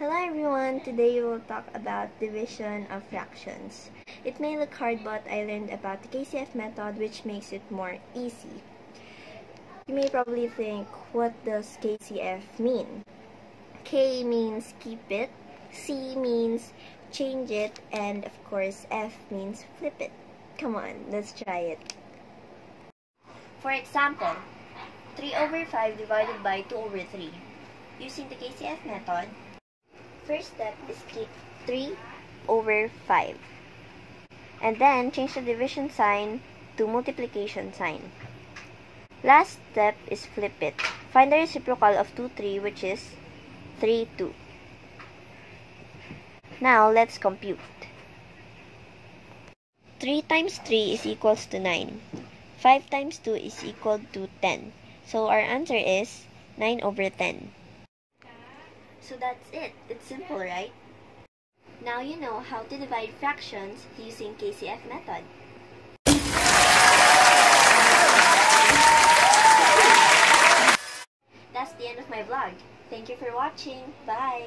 Hello everyone! Today we will talk about division of fractions. It may look hard but I learned about the KCF method which makes it more easy. You may probably think, what does KCF mean? K means keep it, C means change it, and of course F means flip it. Come on, let's try it. For example, 3 over 5 divided by 2 over 3. Using the KCF method, First step is keep 3 over 5. And then change the division sign to multiplication sign. Last step is flip it. Find the reciprocal of 2, 3 which is 3, 2. Now let's compute. 3 times 3 is equals to 9. 5 times 2 is equal to 10. So our answer is 9 over 10. So that's it. It's simple, right? Now you know how to divide fractions using KCF method. That's the end of my vlog. Thank you for watching. Bye!